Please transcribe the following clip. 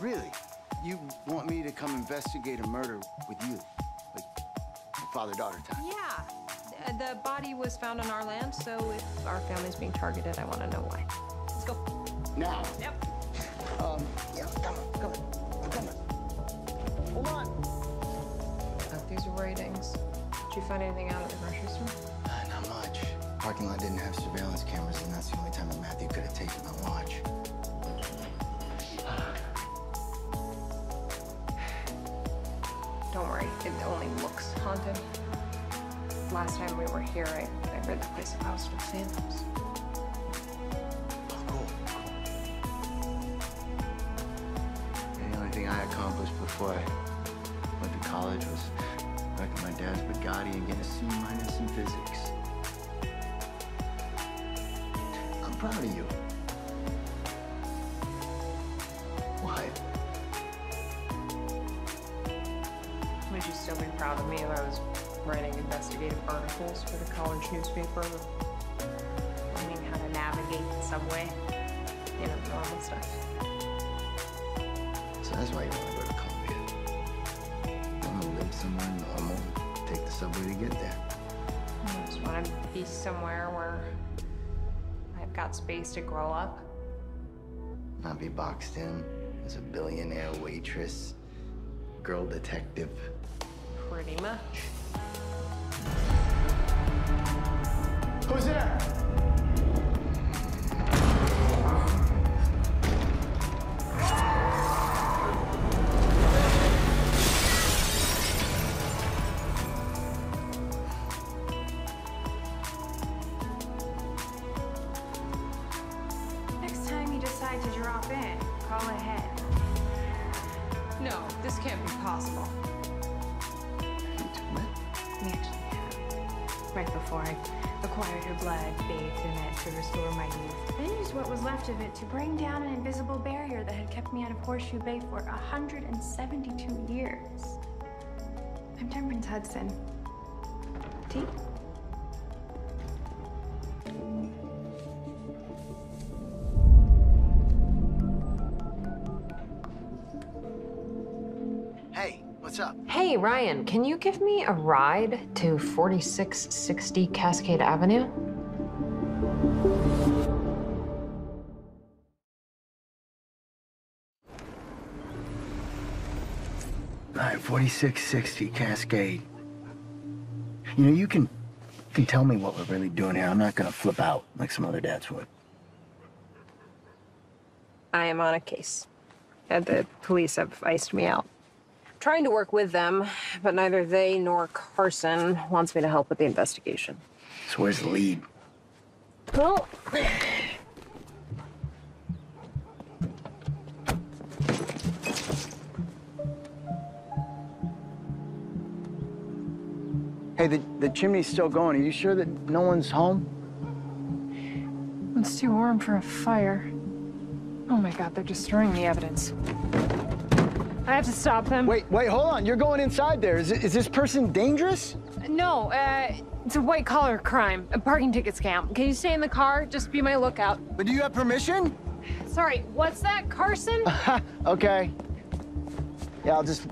Really? You want me to come investigate a murder with you? Like, father-daughter time? Yeah. Uh, The body was found on our land, so if our family's being targeted, I want to know why. Let's go. Now. Yep. Um, yeah, come on, come on, come on. Hold on. These are ratings. Did you find anything out at the grocery store? Uh, not much. Parking lot didn't have surveillance cameras, and that's the Don't worry, it only looks haunted. Last time we were here, I, I read the place of house with phantoms. Oh, cool. The only thing I accomplished before I went to college was wrecking my dad's Bugatti and getting a C minus in physics. I'm proud of you. Would you still be proud of me if I was writing investigative articles for the college newspaper? Learning how to navigate the subway? You know, normal stuff. So that's why you want to go to Columbia. Want to live somewhere normal, take the subway to get there. I just want to be somewhere where I've got space to grow up. Not be boxed in as a billionaire waitress, girl detective. Pretty much. Who's there? Next time you decide to drop in, call ahead. No, this can't be possible. We actually have. Right before I acquired her blood, bathed in it to restore my youth. Then used what was left of it to bring down an invisible barrier that had kept me out of Horseshoe Bay for 172 years. I'm Temperance Hudson. Tea? What's up? Hey, Ryan, can you give me a ride to 4660 Cascade Avenue? All right, 4660 Cascade. You know, you can, you can tell me what we're really doing here. I'm not gonna flip out like some other dads would. I am on a case. And the police have iced me out. Trying to work with them, but neither they nor Carson wants me to help with the investigation. So where's the lead? Well, Hey, the, the chimney's still going. Are you sure that no one's home? it's too warm for a fire. Oh my god, they're destroying the evidence. I have to stop them. Wait, wait, hold on. You're going inside there. Is, is this person dangerous? No, uh, it's a white collar crime, a parking ticket scam. Can you stay in the car? Just be my lookout. But do you have permission? Sorry, what's that, Carson? okay. Yeah, I'll just